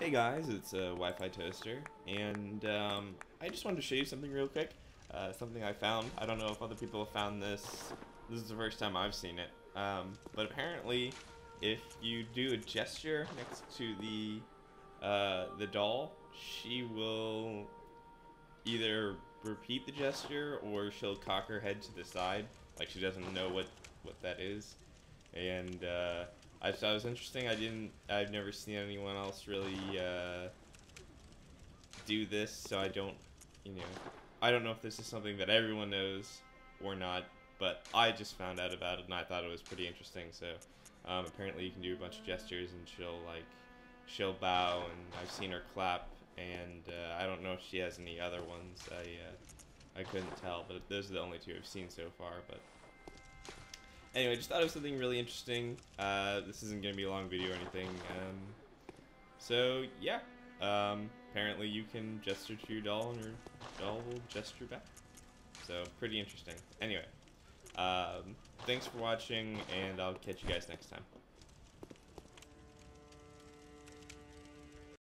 Hey guys, it's uh, Wifitoaster, and um, I just wanted to show you something real quick. Uh, something I found. I don't know if other people have found this. This is the first time I've seen it. Um, but apparently, if you do a gesture next to the uh, the doll, she will either repeat the gesture or she'll cock her head to the side, like she doesn't know what what that is. And uh, I thought it was interesting. I didn't. I've never seen anyone else really uh, do this, so I don't. You know, I don't know if this is something that everyone knows or not. But I just found out about it, and I thought it was pretty interesting. So um, apparently, you can do a bunch of gestures, and she'll like she'll bow, and I've seen her clap, and uh, I don't know if she has any other ones. I uh, I couldn't tell, but those are the only two I've seen so far. But Anyway, just thought was something really interesting. Uh, this isn't going to be a long video or anything. Um, so, yeah. Um, apparently you can gesture to your doll and your doll will gesture back. So, pretty interesting. Anyway, um, thanks for watching, and I'll catch you guys next time.